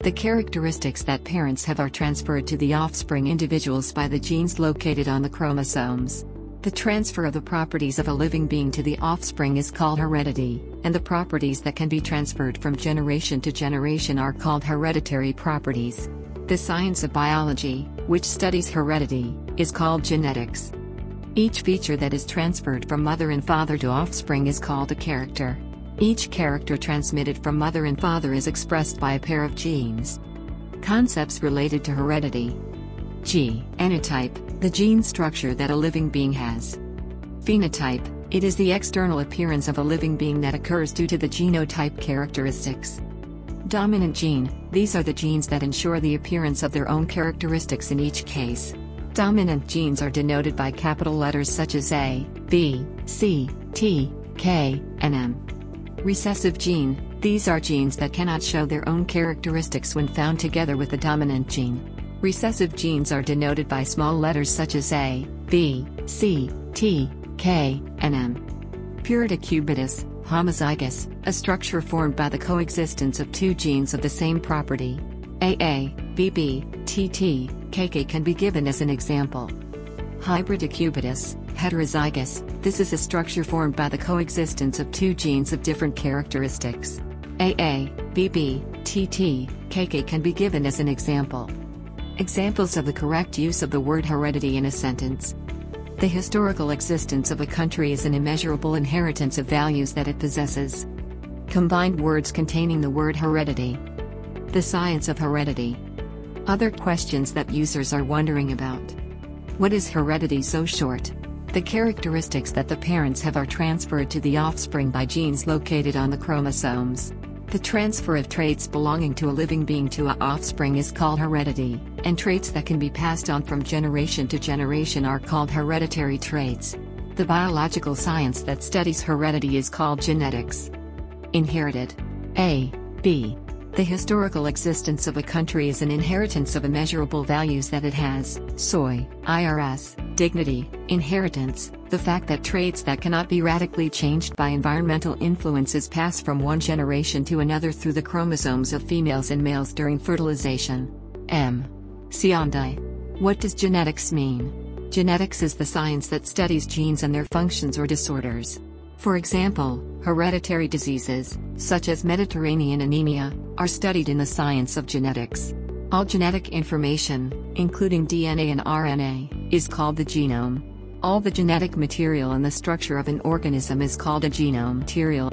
The characteristics that parents have are transferred to the offspring individuals by the genes located on the chromosomes. The transfer of the properties of a living being to the offspring is called heredity, and the properties that can be transferred from generation to generation are called hereditary properties. The science of biology, which studies heredity, is called genetics. Each feature that is transferred from mother and father to offspring is called a character. Each character transmitted from mother and father is expressed by a pair of genes. Concepts related to heredity G. Genotype the gene structure that a living being has. Phenotype it is the external appearance of a living being that occurs due to the genotype characteristics. Dominant gene these are the genes that ensure the appearance of their own characteristics in each case. Dominant genes are denoted by capital letters such as A, B, C, T, K, and M. Recessive gene these are genes that cannot show their own characteristics when found together with the dominant gene. Recessive genes are denoted by small letters such as A, B, C, T, K, and M. Pure Decubitus, homozygous, a structure formed by the coexistence of two genes of the same property. AA, BB, TT, KK can be given as an example. Hybrid Decubitus, heterozygous, this is a structure formed by the coexistence of two genes of different characteristics. AA, BB, TT, KK can be given as an example. Examples of the correct use of the word heredity in a sentence. The historical existence of a country is an immeasurable inheritance of values that it possesses. Combined words containing the word heredity. The science of heredity. Other questions that users are wondering about. What is heredity so short? The characteristics that the parents have are transferred to the offspring by genes located on the chromosomes. The transfer of traits belonging to a living being to a offspring is called heredity, and traits that can be passed on from generation to generation are called hereditary traits. The biological science that studies heredity is called genetics. Inherited. A. B. The historical existence of a country is an inheritance of immeasurable values that it has, soy, IRS, dignity, inheritance, the fact that traits that cannot be radically changed by environmental influences pass from one generation to another through the chromosomes of females and males during fertilization. M. Siondi. What does genetics mean? Genetics is the science that studies genes and their functions or disorders. For example, hereditary diseases, such as Mediterranean anemia, are studied in the science of genetics. All genetic information, including DNA and RNA, is called the genome. All the genetic material in the structure of an organism is called a genome material.